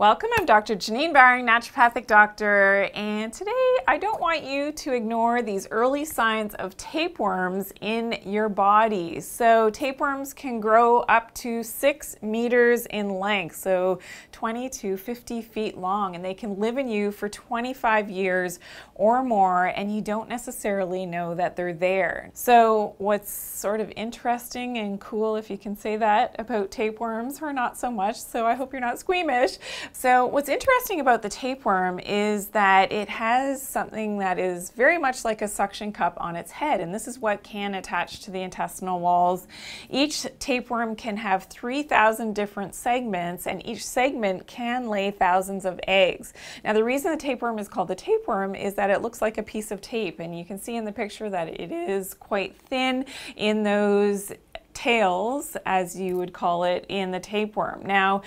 Welcome, I'm Dr. Janine Bowring, naturopathic doctor, and today I don't want you to ignore these early signs of tapeworms in your body. So tapeworms can grow up to six meters in length, so 20 to 50 feet long, and they can live in you for 25 years or more, and you don't necessarily know that they're there. So what's sort of interesting and cool, if you can say that, about tapeworms, or not so much, so I hope you're not squeamish, so what's interesting about the tapeworm is that it has something that is very much like a suction cup on its head, and this is what can attach to the intestinal walls. Each tapeworm can have 3,000 different segments, and each segment can lay thousands of eggs. Now the reason the tapeworm is called the tapeworm is that it looks like a piece of tape, and you can see in the picture that it is quite thin in those tails, as you would call it, in the tapeworm. Now,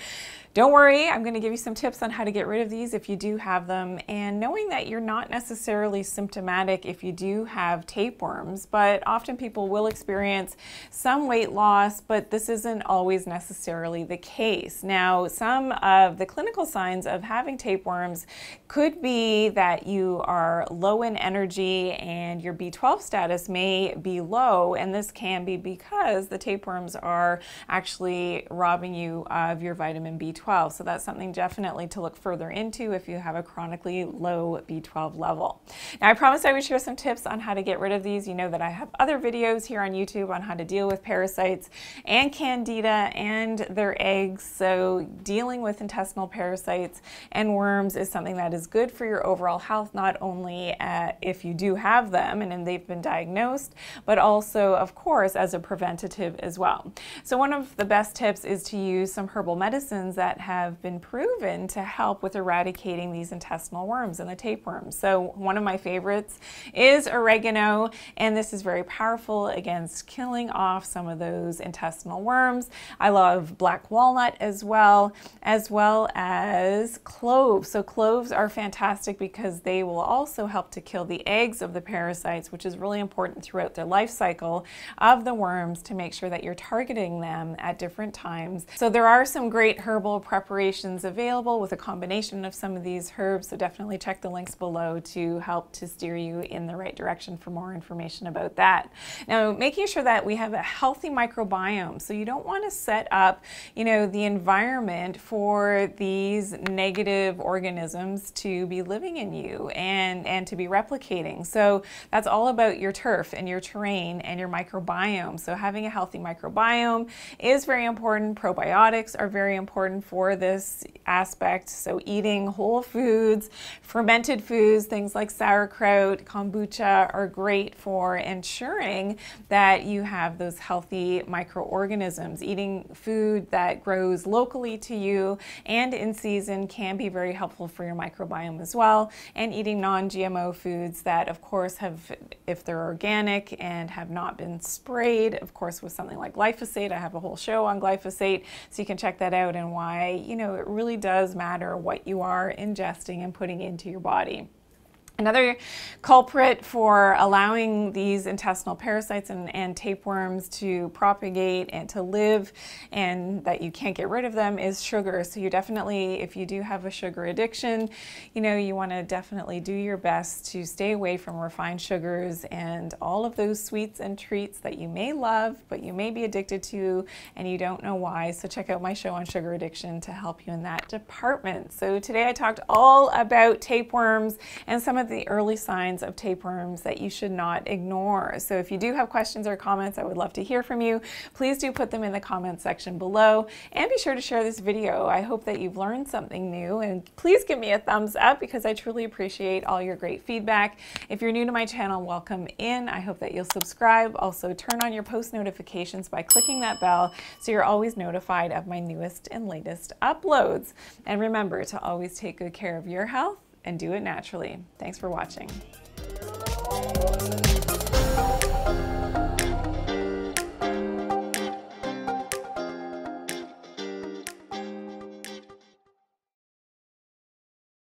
don't worry, I'm going to give you some tips on how to get rid of these if you do have them, and knowing that you're not necessarily symptomatic if you do have tapeworms, but often people will experience some weight loss, but this isn't always necessarily the case. Now, some of the clinical signs of having tapeworms could be that you are low in energy and your B12 status may be low, and this can be because the tapeworms are actually robbing you of your vitamin B12. B12. So that's something definitely to look further into if you have a chronically low B12 level. Now I promised I would share some tips on how to get rid of these. You know that I have other videos here on YouTube on how to deal with parasites and candida and their eggs. So dealing with intestinal parasites and worms is something that is good for your overall health, not only uh, if you do have them and, and they've been diagnosed, but also of course as a preventative as well. So one of the best tips is to use some herbal medicines that that have been proven to help with eradicating these intestinal worms and the tapeworms. So one of my favorites is oregano, and this is very powerful against killing off some of those intestinal worms. I love black walnut as well, as well as cloves. So cloves are fantastic because they will also help to kill the eggs of the parasites, which is really important throughout their life cycle of the worms to make sure that you're targeting them at different times. So there are some great herbal preparations available with a combination of some of these herbs, so definitely check the links below to help to steer you in the right direction for more information about that. Now, making sure that we have a healthy microbiome, so you don't want to set up, you know, the environment for these negative organisms to be living in you and, and to be replicating. So that's all about your turf and your terrain and your microbiome. So having a healthy microbiome is very important. Probiotics are very important for this aspect. So eating whole foods, fermented foods, things like sauerkraut, kombucha are great for ensuring that you have those healthy microorganisms. Eating food that grows locally to you and in season can be very helpful for your microbiome as well. And eating non-GMO foods that of course have, if they're organic and have not been sprayed, of course with something like glyphosate, I have a whole show on glyphosate, so you can check that out and why why, you know, it really does matter what you are ingesting and putting into your body. Another culprit for allowing these intestinal parasites and, and, tapeworms to propagate and to live and that you can't get rid of them is sugar. So you definitely, if you do have a sugar addiction, you know, you want to definitely do your best to stay away from refined sugars and all of those sweets and treats that you may love, but you may be addicted to and you don't know why. So check out my show on sugar addiction to help you in that department. So today I talked all about tapeworms and some of of the early signs of tapeworms that you should not ignore. So if you do have questions or comments, I would love to hear from you. Please do put them in the comments section below and be sure to share this video. I hope that you've learned something new and please give me a thumbs up because I truly appreciate all your great feedback. If you're new to my channel, welcome in. I hope that you'll subscribe. Also turn on your post notifications by clicking that bell so you're always notified of my newest and latest uploads. And remember to always take good care of your health and do it naturally. Thanks for watching.